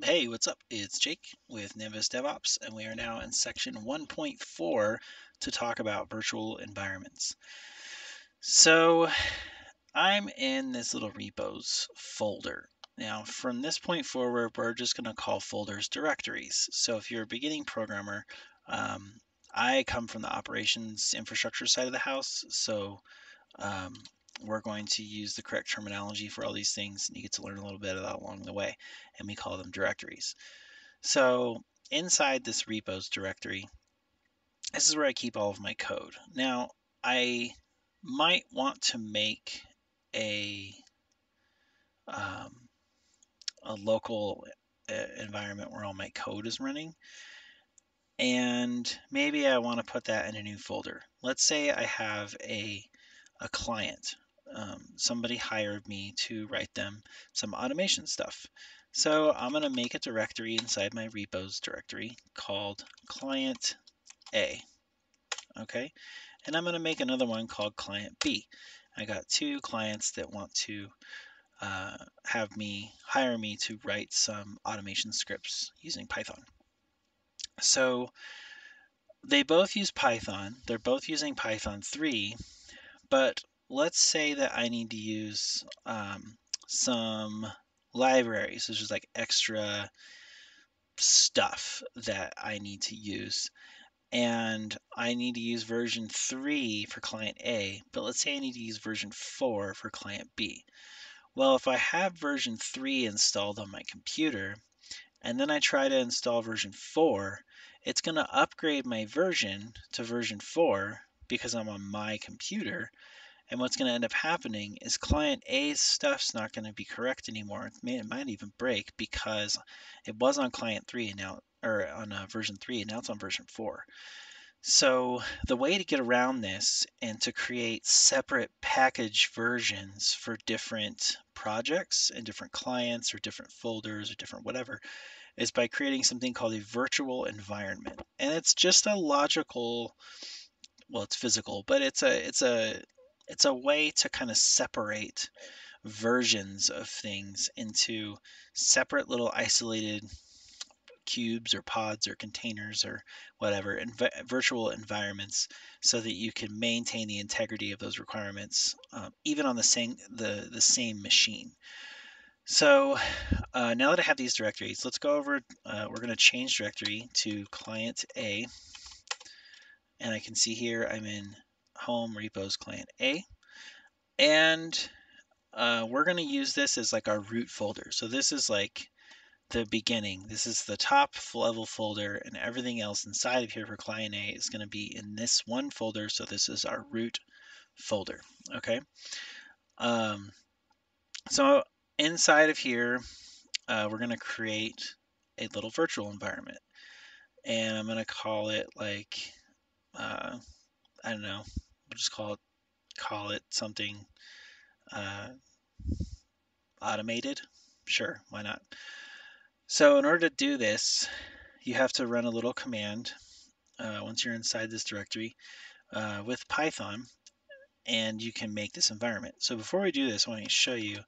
Hey, what's up? It's Jake with Nimbus DevOps, and we are now in section 1.4 to talk about virtual environments. So I'm in this little repos folder. Now, from this point forward, we're just going to call folders directories. So if you're a beginning programmer, um, I come from the operations infrastructure side of the house, so um, we're going to use the correct terminology for all these things, and you get to learn a little bit of that along the way, and we call them directories. So inside this repos directory, this is where I keep all of my code. Now, I might want to make a um, a local uh, environment where all my code is running. And maybe I want to put that in a new folder. Let's say I have a, a client um, somebody hired me to write them some automation stuff. So I'm going to make a directory inside my repos directory called client A. Okay, and I'm going to make another one called client B. I got two clients that want to uh, have me hire me to write some automation scripts using Python. So they both use Python. They're both using Python 3, but let's say that I need to use um, some libraries, which is like extra stuff that I need to use. And I need to use version 3 for client A, but let's say I need to use version 4 for client B. Well, if I have version 3 installed on my computer, and then I try to install version 4, it's going to upgrade my version to version 4 because I'm on my computer, and what's going to end up happening is client A's stuff's not going to be correct anymore. It, may, it might even break because it was on client 3 and now, or on uh, version 3 and now it's on version 4. So the way to get around this and to create separate package versions for different projects and different clients or different folders or different whatever is by creating something called a virtual environment. And it's just a logical well it's physical, but it's a it's a it's a way to kind of separate versions of things into separate little isolated cubes or pods or containers or whatever virtual environments so that you can maintain the integrity of those requirements um, even on the same the the same machine. So uh, now that I have these directories let's go over uh, we're going to change directory to client A. And I can see here I'm in home repos client A. And uh, we're going to use this as like our root folder. So this is like the beginning. This is the top level folder and everything else inside of here for client A is going to be in this one folder. So this is our root folder. Okay. Um, so inside of here, uh, we're going to create a little virtual environment. And I'm going to call it like, uh, I don't know, we'll just call it call it something uh, automated. Sure, why not? So in order to do this, you have to run a little command uh, once you're inside this directory uh, with Python, and you can make this environment. So before we do this, I want to show you,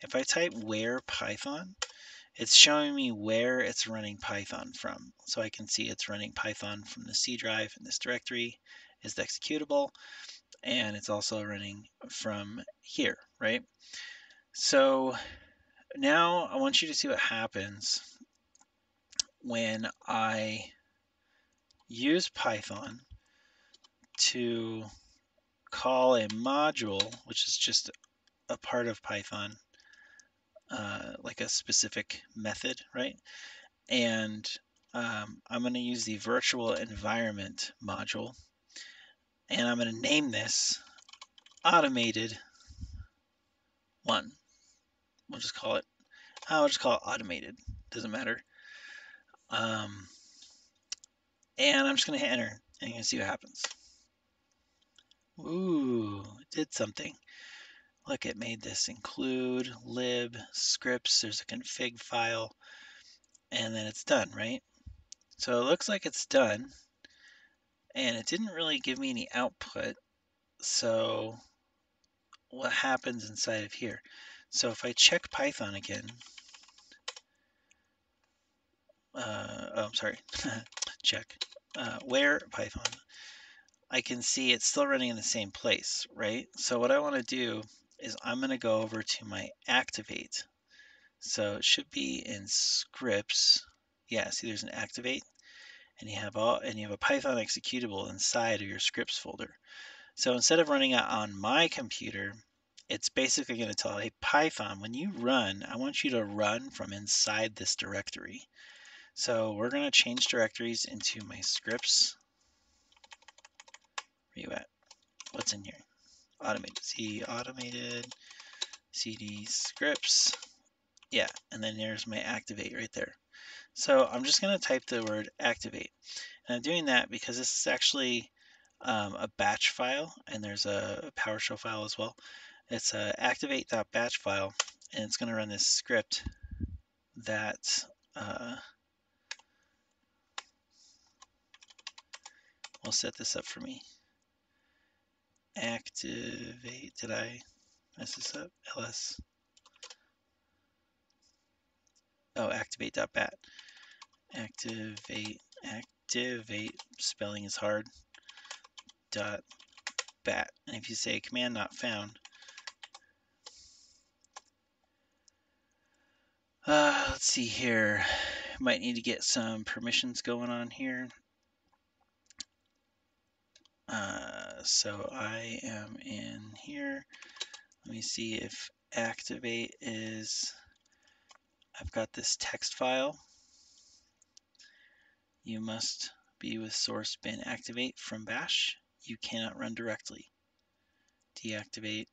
if I type where Python, it's showing me where it's running Python from. So I can see it's running Python from the C drive in this directory is the executable and it's also running from here, right? So now I want you to see what happens when I use Python to call a module, which is just a part of Python, uh, like a specific method, right? And um, I'm going to use the virtual environment module and I'm going to name this automated one. We'll just call it, I'll just call it automated. Doesn't matter. Um, and I'm just going to hit enter and you can see what happens. Ooh, it did something. Look, it made this include lib scripts. There's a config file and then it's done, right? So it looks like it's done and it didn't really give me any output. So what happens inside of here? So if I check Python again, oh, I'm sorry, check, uh, where Python, I can see it's still running in the same place, right? So what I want to do is I'm going to go over to my activate. So it should be in scripts. Yeah, see there's an activate and you have all and you have a Python executable inside of your scripts folder. So instead of running it on my computer, it's basically going to tell, hey, Python, when you run, I want you to run from inside this directory. So we're going to change directories into my scripts. Where you at? What's in here? Automated C, automated CD scripts. Yeah, and then there's my activate right there. So I'm just going to type the word activate. And I'm doing that because this is actually um, a batch file, and there's a PowerShell file as well. It's a activate.batch file, and it's going to run this script that uh, will set this up for me. Activate, did I mess this up? ls. Oh, activate.bat. Activate, activate, spelling is hard, dot bat. And if you say command not found, uh, let's see here. Might need to get some permissions going on here. Uh, so I am in here. Let me see if activate is, I've got this text file. You must be with source bin activate from bash. You cannot run directly. Deactivate,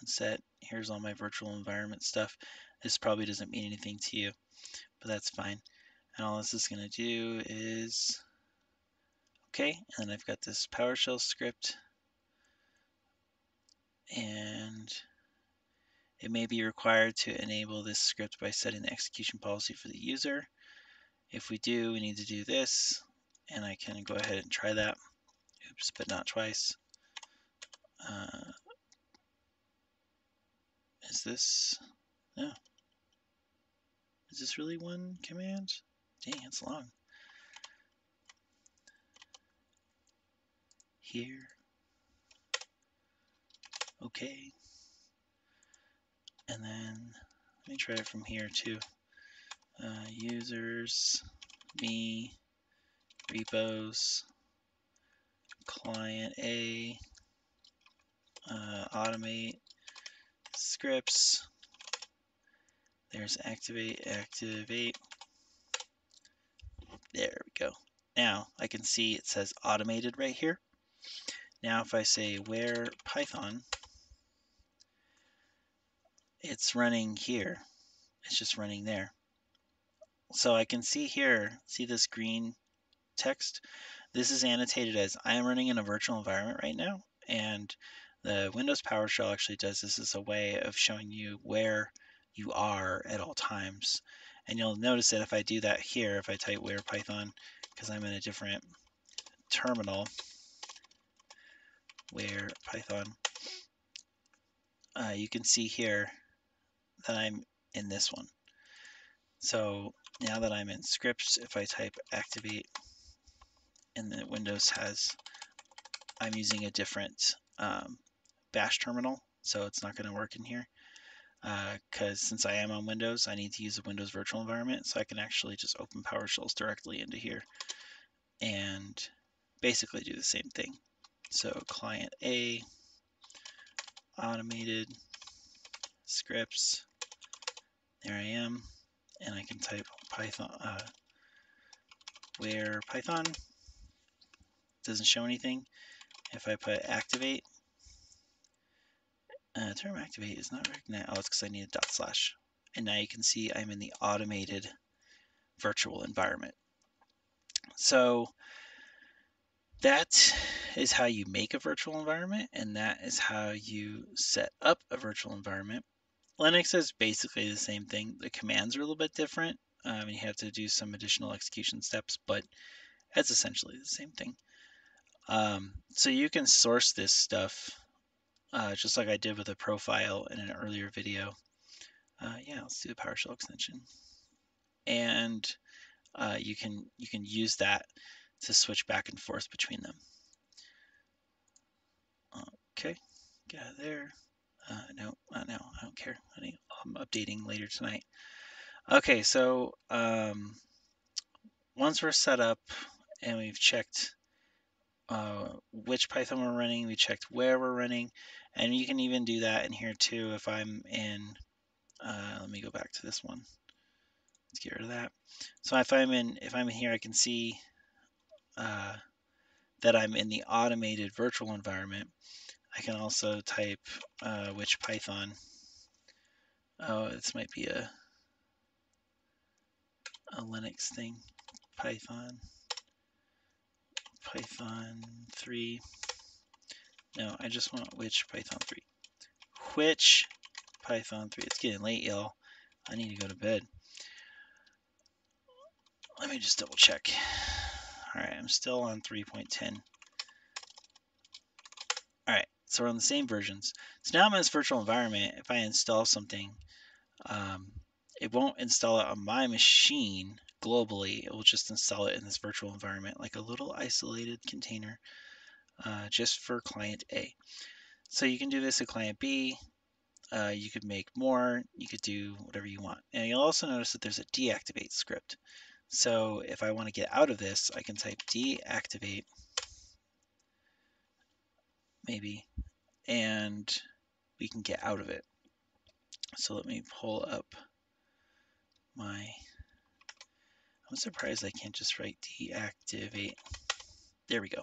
unset. Here's all my virtual environment stuff. This probably doesn't mean anything to you, but that's fine. And all this is going to do is Okay, and then I've got this PowerShell script and it may be required to enable this script by setting the execution policy for the user. If we do, we need to do this and I can go ahead and try that. Oops, but not twice. Uh, is this, no. Is this really one command? Dang, it's long. here. Okay. And then let me try it from here too. Uh, users, me, repos, client A, uh, automate, scripts. There's activate, activate. There we go. Now I can see it says automated right here. Now if I say where Python, it's running here. It's just running there. So I can see here, see this green text? This is annotated as I am running in a virtual environment right now. And the Windows PowerShell actually does this as a way of showing you where you are at all times. And you'll notice that if I do that here, if I type where Python, because I'm in a different terminal, where Python, uh, you can see here that I'm in this one. So now that I'm in scripts, if I type activate and the Windows has, I'm using a different um, bash terminal, so it's not going to work in here. Because uh, since I am on Windows, I need to use a Windows virtual environment, so I can actually just open PowerShells directly into here and basically do the same thing. So client A, automated scripts. There I am, and I can type Python uh, where Python doesn't show anything. If I put activate, uh, term activate is not recognized. Oh, it's because I need a dot slash. And now you can see I'm in the automated virtual environment. So that is how you make a virtual environment, and that is how you set up a virtual environment. Linux is basically the same thing. The commands are a little bit different. Um, you have to do some additional execution steps, but it's essentially the same thing. Um, so you can source this stuff uh, just like I did with a profile in an earlier video. Uh, yeah, let's do the PowerShell extension. And uh, you can you can use that to switch back and forth between them. Okay, out of there. Uh, no, not now. I don't care. I'm updating later tonight. Okay, so um, once we're set up and we've checked uh, which Python we're running, we checked where we're running, and you can even do that in here too if I'm in, uh, let me go back to this one. Let's get rid of that. So if I'm in, if I'm in here, I can see uh, that I'm in the automated virtual environment. I can also type uh, which Python. Oh, this might be a a Linux thing. Python. Python 3. No, I just want which Python 3. Which Python 3. It's getting late, y'all. I need to go to bed. Let me just double check. All right, I'm still on 3.10. All right, so we're on the same versions. So now I'm in this virtual environment. If I install something, um, it won't install it on my machine globally. It will just install it in this virtual environment, like a little isolated container uh, just for client A. So you can do this at client B. Uh, you could make more. You could do whatever you want. And you'll also notice that there's a deactivate script. So if I want to get out of this, I can type deactivate, maybe, and we can get out of it. So let me pull up my, I'm surprised I can't just write deactivate. There we go.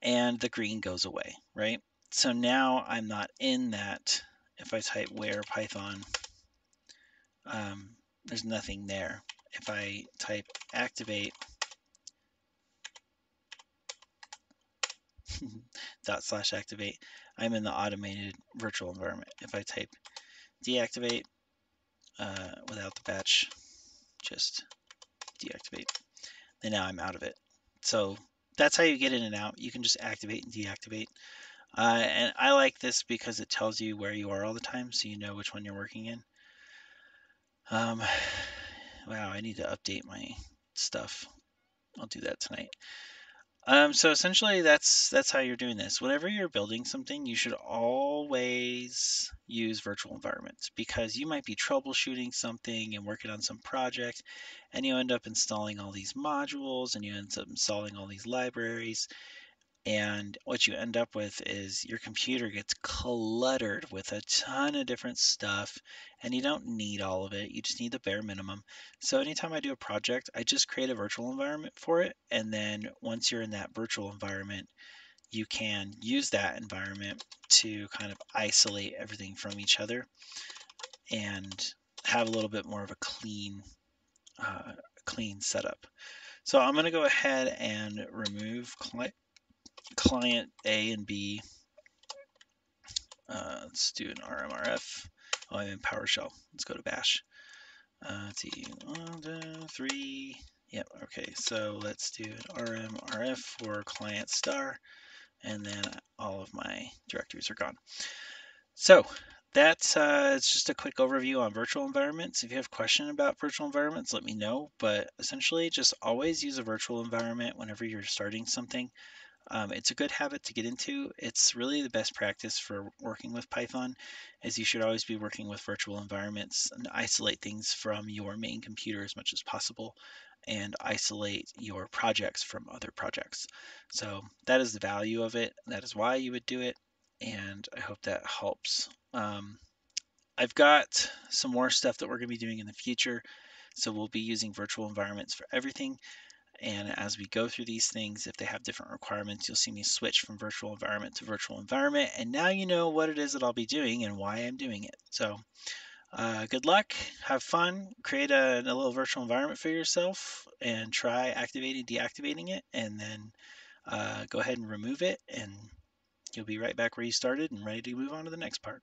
And the green goes away, right? So now I'm not in that. If I type where Python, um, there's nothing there. If I type activate dot slash activate, I'm in the automated virtual environment. If I type deactivate uh, without the batch, just deactivate. Then now I'm out of it. So that's how you get in and out. You can just activate and deactivate. Uh, and I like this because it tells you where you are all the time, so you know which one you're working in. Um, wow, I need to update my stuff. I'll do that tonight. Um, so essentially, that's that's how you're doing this. Whenever you're building something, you should always use virtual environments because you might be troubleshooting something and working on some project, and you end up installing all these modules and you end up installing all these libraries, and what you end up with is your computer gets cluttered with a ton of different stuff, and you don't need all of it. You just need the bare minimum. So, anytime I do a project, I just create a virtual environment for it. And then once you're in that virtual environment, you can use that environment to kind of isolate everything from each other and have a little bit more of a clean, uh, clean setup. So I'm going to go ahead and remove client A and B. Uh, let's do an RMRF. Oh, I'm in PowerShell. Let's go to Bash. Uh, let's see, one, two, three. Yep, okay, so let's do an RMRF for client star, and then all of my directories are gone. So that's uh, it's just a quick overview on virtual environments. If you have question about virtual environments, let me know. But essentially, just always use a virtual environment whenever you're starting something. Um, it's a good habit to get into. It's really the best practice for working with Python, as you should always be working with virtual environments and isolate things from your main computer as much as possible and isolate your projects from other projects. So that is the value of it. That is why you would do it, and I hope that helps. Um, I've got some more stuff that we're going to be doing in the future. So we'll be using virtual environments for everything. And as we go through these things, if they have different requirements, you'll see me switch from virtual environment to virtual environment. And now you know what it is that I'll be doing and why I'm doing it. So uh, good luck, have fun, create a, a, little virtual environment for yourself and try activating, deactivating it, and then uh, go ahead and remove it and you'll be right back where you started and ready to move on to the next part.